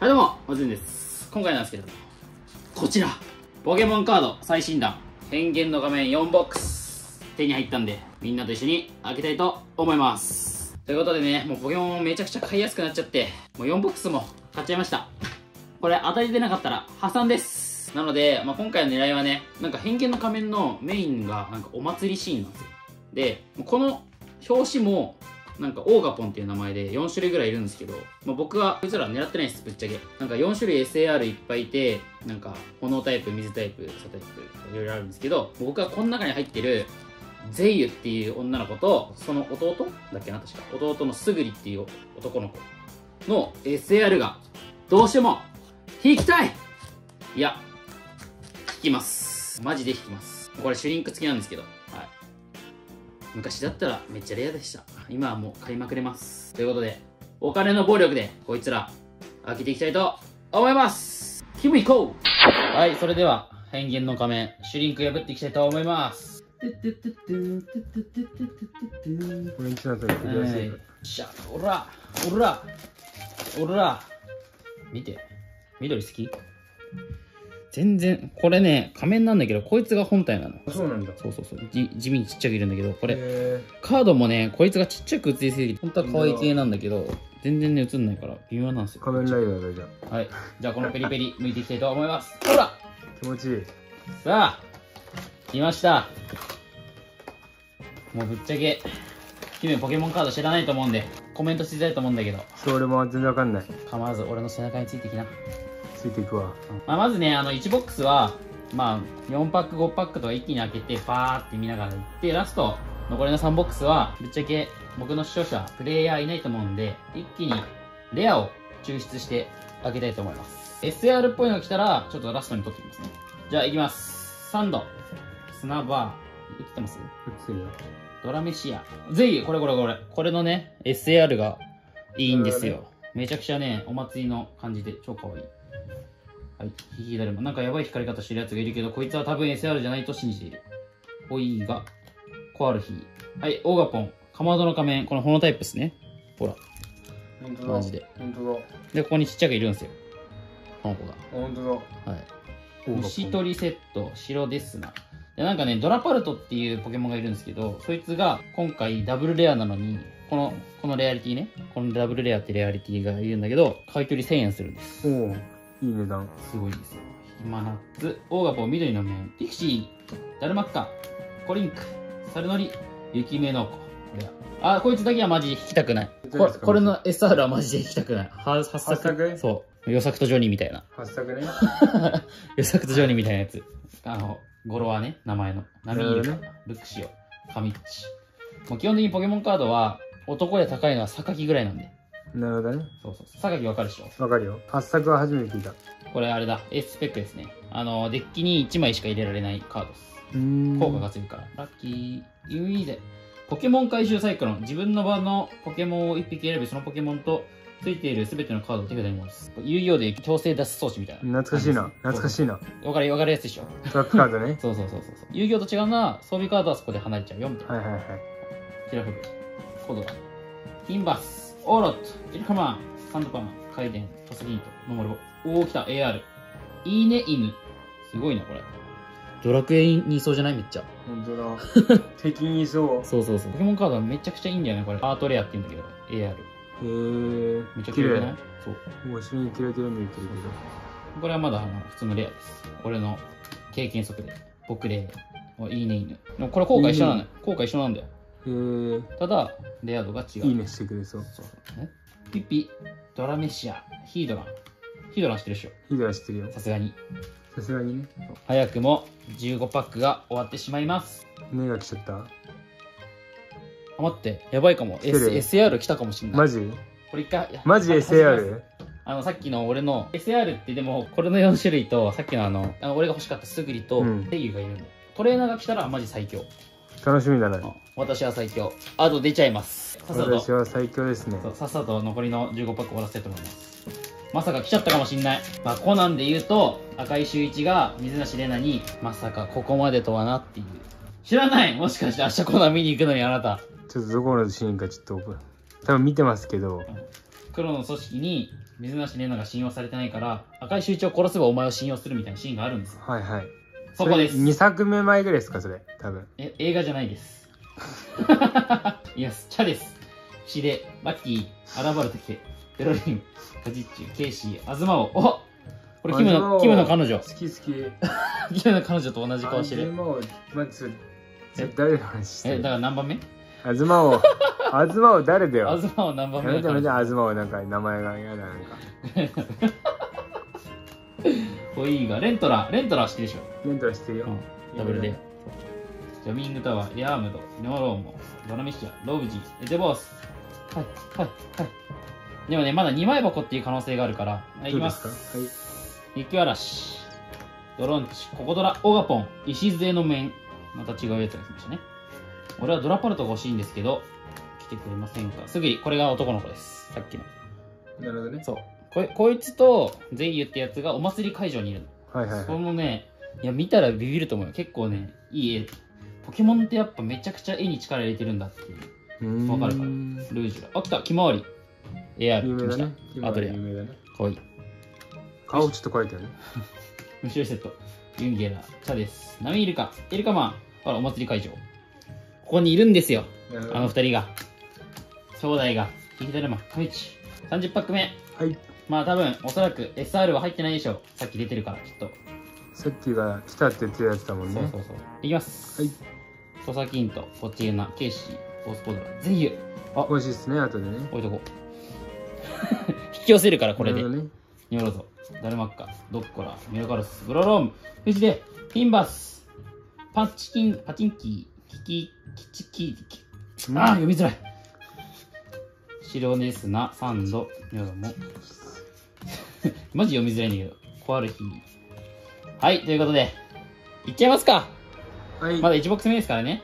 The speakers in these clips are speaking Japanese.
はいどうもおずんです。今回なんですけれどもこちらポケモンカード最新弾変幻の画面4ボックス手に入ったんでみんなと一緒に開けたいと思います。ということでねもうポケモンめちゃくちゃ買いやすくなっちゃってもう4ボックスも買っちゃいました。これ当たり出なかったら破産です。なので、まあ、今回の狙いはねなんか変幻の仮面のメインがなんかお祭りシーンなんですよ。でこの表紙もなんかオーガポンっていう名前で4種類ぐらいいるんですけど、まあ、僕はこいつら狙ってないですぶっちゃけ。なんか4種類 SAR いっぱいいてなんか炎タイプ水タイプ草タイプいろいろあるんですけど僕はこの中に入ってるゼイユっていう女の子とその弟だっけな確か。弟のスグリっていう男の子の SAR がどうしても引きたい！いや引きます。マジで引きます。これシュリンク付きなんですけど。昔だったらめっちゃレアでした。今はもう買いまくれます。ということでお金の暴力でこいつら開けていきたいと思います。キム行こうはいそれでは変幻の仮面シュリンク破っていきたいと思います。これにつながってください。しゃ。おらおらおら。見て。緑好き？全然これね仮面なんだけどこいつが本体なの。あそうなんだ。そうそうそう。じ地味にちっちゃくいるんだけどこれ。へカードもねこいつがちっちゃく映りすぎて本当は可愛い系なんだけど全然ね映んないから微妙なんですよ。ー仮面ライダーだじゃはい。じゃあこのペリペリ剥いていきたいと思います。ほら。あ。気持ちいい。さあ来ました。もうぶっちゃけ君ポケモンカード知らないと思うんでコメントしづらいと思うんだけど。そう、俺も全然わかんない。構わず俺の背中についてきな、ついていくわ。まあ、まずねあの1ボックスはまあ4パック5パックとか一気に開けてバーって見ながらいってラスト残りの3ボックスはぶっちゃけ僕の視聴者プレイヤーいないと思うんで一気にレアを抽出して開けたいと思います SR っぽいのが来たらちょっとラストに取ってきますねじゃあいきますサンド砂バー映ってます？映ってるよ。ドラメシア。ぜひ、これこれこれ。これのね、SAR がいいんですよ。めちゃくちゃね、お祭りの感じで超可愛い。はい、ヒヒダルマ。なんかやばい光り方してるやつがいるけど、こいつは多分 SR じゃないと信じている。ホイーガ、コアルヒー。はい、オーガポン。かまどの仮面。このホノタイプですね。ほら。本当マジで。本当だ。で、ここにちっちゃくいるんですよ。この子が。本当だ。はい。お虫取りセット、白ですな。で、なんかね、ドラパルトっていうポケモンがいるんですけど、そいつが今回ダブルレアなのに、この、このレアリティね、このダブルレアってレアリティがいるんだけど、買い取り1000円するんです。おおいい値段。すごいですよ。ヒマナッツ、オーガポン、緑の面、ピクシー、ダルマッカ、コリンク、サルノリ、雪目の子。これだあ、こいつだけはマジ引きたくない。これこれの SR はマジで引きたくない。は発作。そう。予作とジョニーみたいな。発作ね。予作とジョニーみたいなやつ。あの、語呂はね、名前の。ナミールカなるほど、ルクシオ、カミッチ。もう基本的にポケモンカードは、男で高いのは榊ぐらいなんで。なるほどね。そうそう。榊わかるでしょ？わかるよ。発作は初めて聞いた。うこれあれだ、エーススペックですね。あの、デッキに1枚しか入れられないカードです。効果がつくから。ラッキー、ユイーゼ。ポケモン回収サイクロン。自分の場のポケモンを1匹選び、そのポケモンとついている全てのカードを手札に戻す。遊戯王で強制脱出装置みたいな。懐かしいな。懐かしいな。い。わかる、わかるやつでしょ？トラックカードね。そうそうそうそう。遊戯王と違うのは、装備カードはそこで離れちゃうよ、みたいな。はいはいはい。キラフグ、コドラ、キンバス、オーロット、イルカマン、サンドパン、カイデン、パサギート、ノモルボ。おー、来た、AR。いいね、犬。すごいな、これ。ドラクエにいそうじゃない？めっちゃ。本当だ。敵にいそう。そうそうそう。ポケモンカードはめちゃくちゃいいんだよね、これ。アートレアって言うんだけど、AR。へえ。めっちゃ綺麗綺麗くない？そう。もう後ろにキラキラ見えてるこれはまだあの普通のレアです。俺の経験則で。僕レア。いいね、いいね。でもこれ効果一緒なのよ。効果一緒なんだよ。けど。へただ、レア度が違う。え。いいねしてくれそう。そうそうね。ピッピ、ドラメシア、ヒードラン。ヒードラン知ってるでしょ？ヒデは知ってるよ。さすがに。さすがにね。早くも15パックが終わってしまいます。目が来ちゃった？あ、待って、やばいかも。S、SAR 来たかもしんない。マジ？これ一回、マジは外します SAR? あの、さっきの俺の SAR ってでも、これの4種類と、さっきのあの、あの俺が欲しかったスグリとうん、レイユがいるんだよ。トレーナーが来たらマジ最強。楽しみだね。うん私は最強。あと出ちゃいます。さっさと私は最強ですね。さっさと残りの15パック終わらせたいと思いますまさか来ちゃったかもしんないまあコナンで言うと赤井秀一が水梨玲奈にまさかここまでとはなっていう知らないもしかして明日コナン見に行くのにあなたちょっとどこのシーンかちょっと多分見てますけど黒の組織に水梨玲奈が信用されてないから赤い集中を殺せばお前を信用するみたいなシーンがあるんですよはいはい。そこです2作目前ぐらいですか、それ。多分。え映画じゃないです いやチャですシでラッキーアラバルタケベロリンカジッチュケイシーアズマオおこれキムのキムの彼女好き好き。キムの彼女と同じ顔してる東王、まず、誰の話してる？えだから何番目？東王。東王誰だよ。アズマオ何番やめてやめて、目の彼女東王なんか名前が嫌だ、なんか。おいいがレントラレントラは知ってるでしょ？レントラ知ってるよ。ダブルで。ジャミングタワー、エアームド、ノーローモ、ドラメシア、ロブジ、エテボース。はい、はい、はい。でもね、まだ2枚箱っていう可能性があるから、はい、いきます。どうですか？はい。雪嵐、ドロンチ、ココドラ、オガポン、礎の面。また違うやつが来ましたね。俺はドラパルトが欲しいんですけど、来てくれませんか？すぐに、これが男の子です。さっきの。なるほどね。そう。こいこいつとゼイユってやつがお祭り会場にいるの。そはいはいはい。のね、いや、見たらビビると思うよ。結構ね、いい絵。ポケモンってやっぱめちゃくちゃ絵に力入れてるんだっていう。わかるかルージュラ。あ、来た、ひまわり。AR 来ました。アドレア有名だね。かわいい。顔ちょっと書いてあるね。後ろセット。ユンゲラ、チャです。ナミイルカ、エルカマン。ほら、お祭り会場。ここにいるんですよ。あの二人が。兄弟が。ヒヒダルマ、カイチ。30パック目。はい。まあ多分、おそらく SR は入ってないでしょう。さっき出てるから、きっと。さっきが来たって言ってたやつだもんね。そうそうそう。いきます。はい。トサキント、ポチエナ、ケイシー、オースポドラ、ゼイユ。あ、欲しいですね、後でね。置いとこう。引き寄せるから、これで。ニョロゾ、ダルマッカ、ドッコラ、メロカルス、グロローム、フジで、ピンバス、パンチキン、パチンキー、キキ、キチキ、キあー、読みづらい。シロネスナ、サンド、ニョロモ。マジ読みづらいんだけど。コアルヒー。はい、ということで、いっちゃいますかはい。まだ1ボックス目ですからね。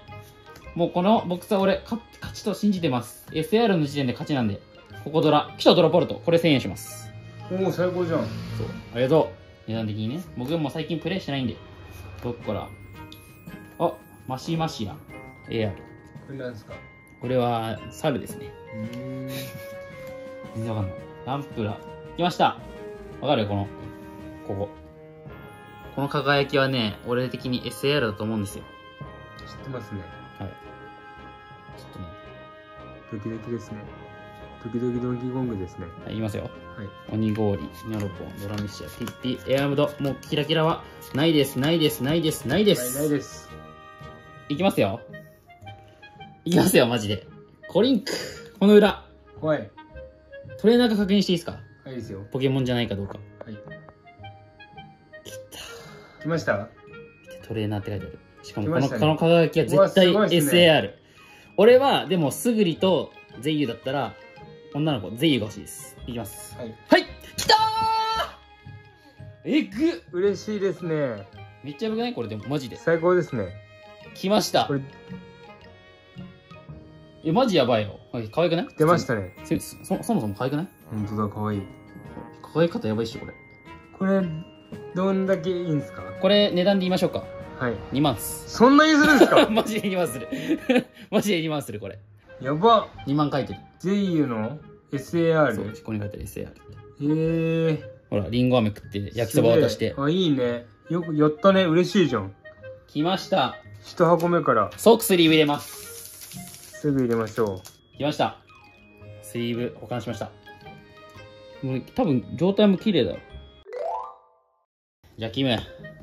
もうこのボックスは俺、勝勝ちと信じてます。SR の時点で勝ちなんで。ここドラ。来たドラポルト。これ1000円します。おお、最高じゃん。そう。ありがとう。値段的にね。僕も最近プレイしてないんで。どっから。あ、マシマシア。AR。これなんですか？これは、猿ですね。全然わかんない。ランプラ。来ました。わかるこの、ここ。この輝きはね、俺的に SAR だと思うんですよ。知ってますね。はい。ちょっとね、ドキドキですね。ドキドキドンキーコングですね。はい、言いますよ。はい。鬼氷、ニョロポン、ドラミシア、ピッピ、エアムド、もうキラキラはないです、ないです、ないです、ないではい、ないす。です。いきますよ。いきますよ、マジで。コリンク、この裏、怖い。トレーナーが確認していいですか？はい、ですよ。ポケモンじゃないかどうか。はい。来ました？トレーナーって書いてある。しかもこの、ねこの輝きは絶対うわすごいっすね SAR。俺は、でも、スグリとゼイユだったら、女の子、ゼイユが欲しいです。いきます。はい。はい来たーえぐっ嬉しいですね。めっちゃやばくない？これでも、マジで。最高ですね。来ましたこ。れ、え、マジやばいよ。はい可愛くない？出ましたね。そそもそも可愛くない？本当だ、かわいい。可愛かったやばいっしょ、これ。これ、どんだけいいんですか？これ、値段で言いましょうか。はい。2万っす。そんなにするんですか？マジで2万する。マジで2万する、これ。やば。2万書いてる。ゼイユのそう、SAR? ここに書いてある SAR。へえ。ほら、リンゴ飴食って焼きそば渡してあ、いいね。よく、やったね。嬉しいじゃん。来ました。一箱目から即スリーブ入れます。すぐ入れましょ来ました。スリーブ保管しました。多分状態も綺麗だよ。じゃあキム、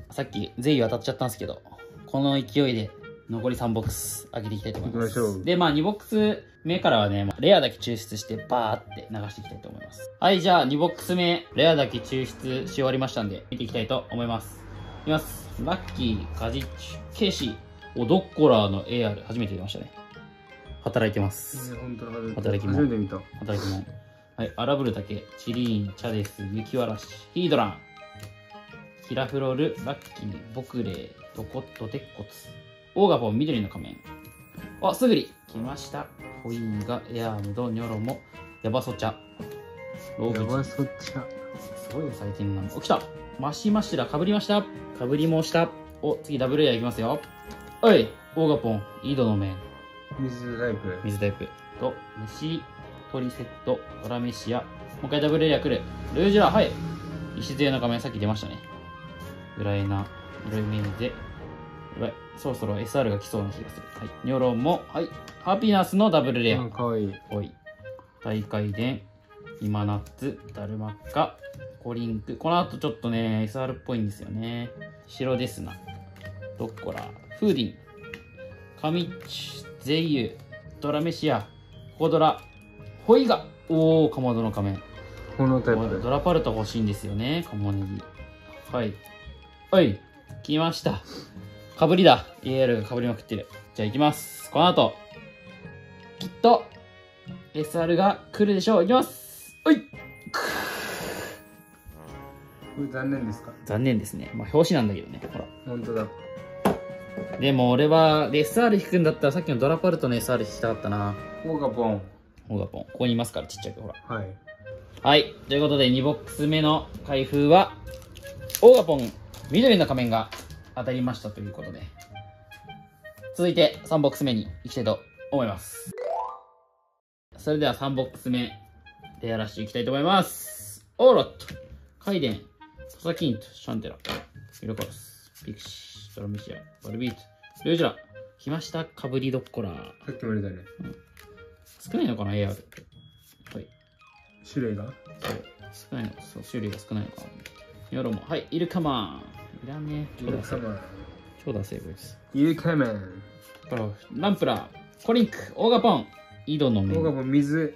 さっきゼイ当たっちゃったんですけど、この勢いで残り3ボックス上げていきたいと思います。で、まあ2ボックス目からはね、まあレアだけ抽出してバーって流していきたいと思います。はい、じゃあ2ボックス目、レアだけ抽出し終わりましたんで、見ていきたいと思います。いきます。ラッキー、カジッチュ、ケイシー、おドッコラーの AR、初めて出ましたね。働いてまう。す。働き者初めて見た。働き者。はい、アラブルタケ、チリーン、チャデス、雪わらし、ヒードラン、キラフロル、ラッキー、ボクレー、ドコット、鉄骨、オーガポン、緑の仮面。あ、すぐり来ました。ホインガ、エアームド、ニョロモ、ヤバソチャ、ローブチ。そっちゃ。すごいね、最近なの。お、来たマシマシラ、かぶりました。かぶりもした。お、次ダブルエアいきますよ。おい、オーガポン、井戸の面。水タイプ。水タイプと虫トリセットドラメシアう一回ダブルレア来る。ルージュラ、はい。礎の画面さっき出ましたね。ぐらいな、色イメージで。やばい。そろそろ SR が来そうな気がする。はい。ニョロも、はい。ハピナスのダブルレア。うんかわいいおい。大回伝、今ナッツ、ダルマッカ、コリンク。この後ちょっとね、SR っぽいんですよね。白ですな。ドッコラ、フーディン、カミッチ、ゼイユ、ドラメシア、コドラ、ホイガ。おー、かまどの仮面。このタイプドラパルト欲しいんですよね、カモネギ。はい。はい、来ました。かぶりだ。AR がかぶりまくってる。じゃあ行きます。この後、きっと、SR が来るでしょう。行きます。はい。これ残念ですか？残念ですね。まあ、表紙なんだけどね。ほら。本当だでも俺は、SR 引くんだったらさっきのドラパルトの SR 引きたかったな。オガポンほがぽん。ここにいますから、ちっちゃく。ほら。はいはい。ということで、2ボックス目の開封は、オーガポン、緑の仮面が当たりましたということで。続いて、3ボックス目に行きたいと思います。それでは3ボックス目、でやらしていきたいと思います。オーロット、カイデン、トサキント、シャンテラ、ミロカロス、ピクシー、ドラメシア、バルビート、ルージュラ、来ました、かぶりドッコラー。さっきも出たね少ないのかな、AR って。はい。種類が？そう少ないの。そう種類が少ないのかヨロもはいイルカマン。いらね。えイルカマン。超ダセえこいつイルカマン。これナンプラー。コリンク。オーガポン。井戸の面オガポン水。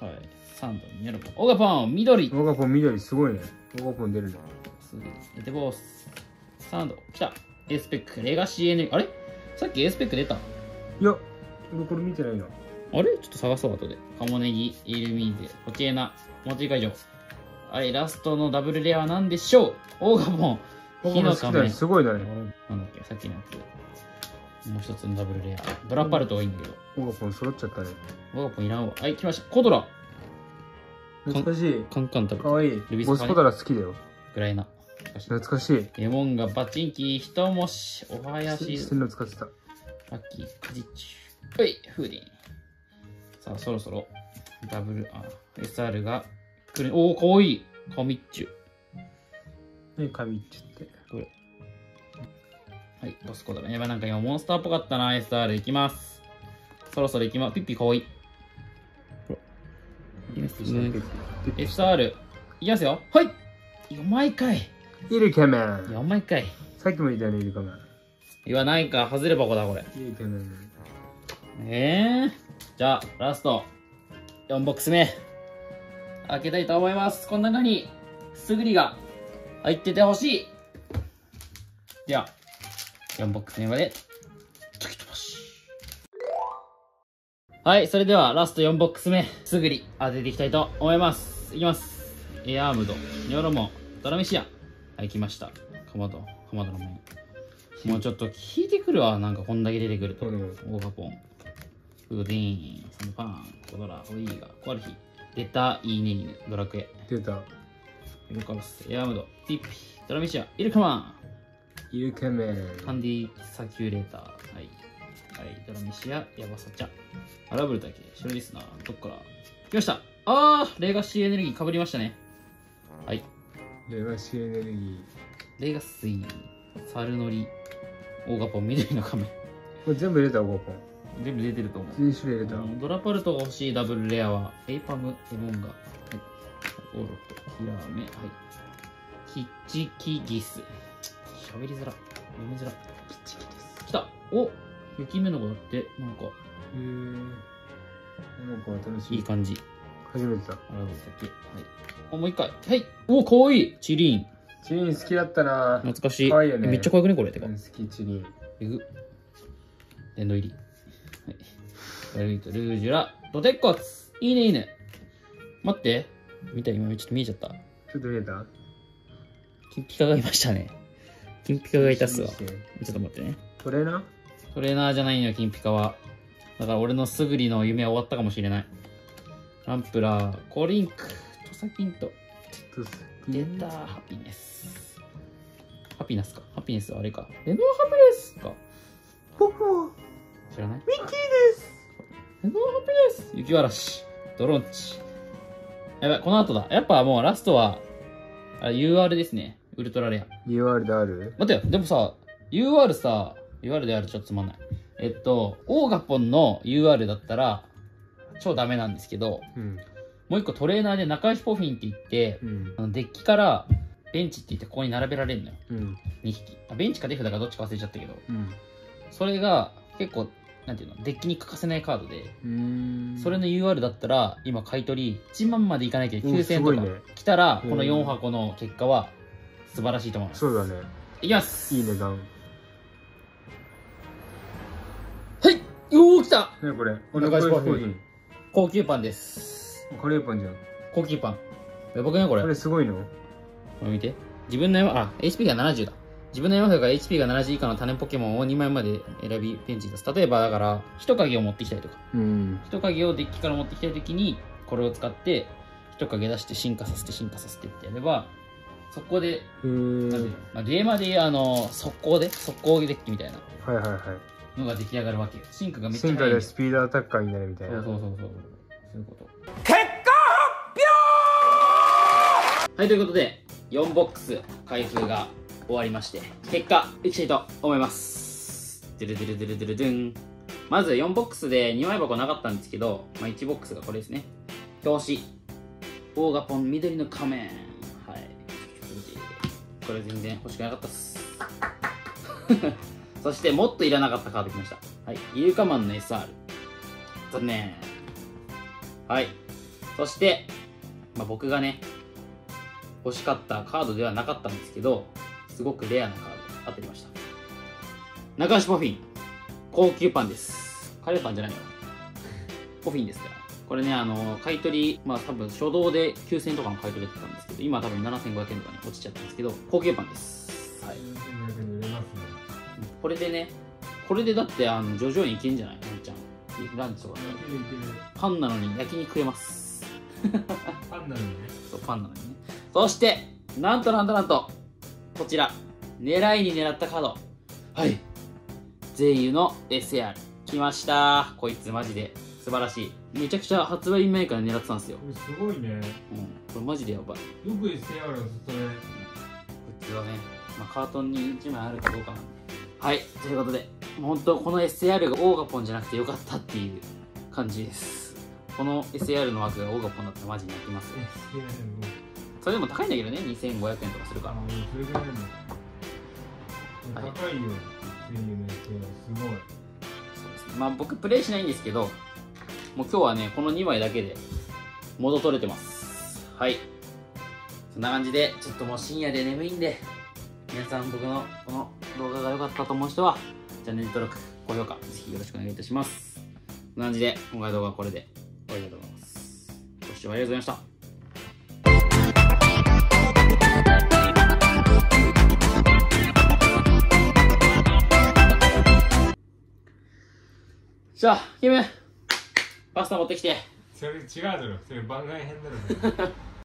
はい。サンドニョロポンオーガポン。緑。オガポン緑すごいね。オガポン出るねすぐエテボースサンド。来た。エースペック。レガシーエネあれ？さっきエースペック出た。いや俺これ見てないな。あれ？ちょっと探そう後で。カモネギイルミーゼ。コチエナモチ会場はいラストのダブルレアは何でしょう。オーガポンオガポン好きだね。すごいだね。なんだっけ？さっきのやつ。もう一つのダブルレア。ドラパルトがいいんだけど。オガポン揃っちゃったね。オーガポンいらんわ。はい来ましたコドラ。懐かしい。カンカン食べたかわいい。ルビスボスコドラ好きだよ。ぐらいな。懐かしい。レモンがバチンキ一文字おはやししてんの使ってた。ラッキー。カジッチ。ュはいフーディン。さあそろそろダブルあ SR が来る。おおかわいい。カミッチュ。ねカミッチって？これ。はいボスコドラやばいなんか今モンスターっぽかったな。SR いきます。そろそろいきます。ピッピかわいい。いいですね SR いきますよ。はい。4枚かい。イルカマン4枚かい。さっきも言ったよねイルカマン言わないか。外れ箱だこれ。イルカマンええ。じゃあラスト。4ボックス目。開けたいと思います。この中にすぐりが入っててほしい。では4ボックス目まで。解き飛ばしはいそれではラスト4ボックス目。すぐり当てていきたいと思います。いきます。エアームド。ニョロモンドラメシアはい来ました。かまど。かまどの面もうちょっと聞いてくるわ。なんかこんだけ出てくると。うんオーガポンフーディーンサンパンコドラホイーガコアルヒデタイーネイヌドラクエ。出た。エルカロスエアームドピッピドラミシアイルカマイルカマンハンンディサキュレーター。はい。はい。ドラミシアヤバサチャ。アラブルだけ白リスナーどっから？来ました。あーレガシーエネルギーかぶりましたね。はい。レガシーエネルギー。レガシーサルノリオーガポン緑の仮面これ全部入れたオガポン全部出てると思う全種類入れたうんドラパルトが欲しいダブルレアは、エイパム、エモンガ、はい、オーロット、ヒラメ、はい、キッチキギス。喋りづら。読みづら。キッチキです。来たお雪目の子だって、なんか、へえなんか新しいいい感じ。初めてだあらぶだけ。はい。あ、もう一回。はい。おかわいいチリーン。チリン好きだったな懐かしい。ねめっちゃ可愛くねこれ。てか好。きチリンえぐ。殿堂入り。ルト、ルージュラ、ドテッコツ。いいねいいね。待って。見た今ちょっと見えちゃった。ちょっと見えた？金ピカがいましたね。金ピカがいたっすわ。ちょっと待ってね。トレーナー？トレーナーじゃないのよ、金ピカは。だから俺のすぐりの夢は終わったかもしれない。ランプラー、コリンク、トサキント、出た、ハピネス。ハピナスか。ハピネスはあれか。レノアハピネスか。僕も知らない？ミッキーですレノアハピネス雪嵐、ドロンチ、やばい、この後だ。やっぱもうラストは、あ UR ですね。ウルトラレア。UR である？待ってよ、でもさ、UR さ、UR であるちょっとつまんない。えっと、オーガポンの UR だったら、超ダメなんですけど、うん。もう一個トレーナーで仲良しポフィンって言って、うん。あのデッキからベンチって言ってここに並べられるのよ。うん。2匹。あベンチかデフだかどっちか忘れちゃったけど、うん。それが結構、なんていうの、デッキに欠かせないカードで。それの UR だったら、今買い取り1万までいかないけどお9000とかね来たら、うんこの4箱の結果は素晴らしいと思います。そうだね。いきますいい値段。はいおー来たねこれ？中島これフ高級パンです。カレーパンじゃん。高級パン。やばくないこれ？これすごいの？これ見て。自分の山、あ、HP が70だ。自分の山札が HP が70以下の種ポケモンを2枚まで選び、ペンチに出す。例えば、だから、人影を持ってきたりとか、うん。人影をデッキから持ってきたいときに、これを使って、人影出して進化させて進化させてってやれば、そこで、まあ、ゲーマーであの、速攻で、速攻デッキみたいなはいはいはい。のが出来上がるわけよ。進化がめっちゃ進化でスピードアタッカーになるみたいな。そうそうそうそう。そういうこと。はい、ということで、4ボックス開封が終わりまして、結果、いきたいと思います。ドゥルドゥルドゥルドゥルドゥン。まず4ボックスで2枚箱なかったんですけど、まあ、1ボックスがこれですね。表紙。オーガポン緑の仮面。はい。これ全然欲しくなかったっす。そして、もっといらなかったカードきました。はい。イルカマンの SR。残念。はい。そして、まあ、僕がね、欲しかったカードではなかったんですけど、すごくレアなカード当たりました。中橋ポフィン。高級パンです。カレーパンじゃないよ。ポフィンですから。これね、あの、買い取り、まあ多分初動で9000円とかの買い取りだったんですけど、今多分7500円とかに落ちちゃったんですけど、高級パンです。はい。これでね、これでだって、あの、徐々にいけんじゃない？ワンちゃん。ランチとか。パンなのに焼肉食えます。パンなのね。そう、パンなのにね。そして、なんとなんとなんと、こちら、狙いに狙ったカード。はい。ゼイユの SR。来ました。こいつマジで素晴らしい。めちゃくちゃ発売前から狙ってたんですよ。すごいね。うん。これマジでやばい。こよく SAR のそれ？いつはね、まあ、カートンに1枚あるかどうかなんで。はい。ということで、本当この SR がオーガポンじゃなくてよかったっていう感じです。この SR の枠がオーガポンだったらマジに泣きますよ。それでも高いんだけどね、2500円とかするから。あ、それぐらい高いよ。声優の SAR。すごい。そうですね。まあ僕プレイしないんですけど、もう今日はね、この2枚だけで元取れてます。はい。そんな感じで、ちょっともう深夜で眠いんで、皆さん僕のこの動画が良かったと思う人は、チャンネル登録、高評価、ぜひよろしくお願いいたします。そんな感じで、今回の動画はこれで終わりだと思います。ご視聴ありがとうございました。じゃあ、キムパスタ持ってきて。それ違うだろ。それ番外編だろ。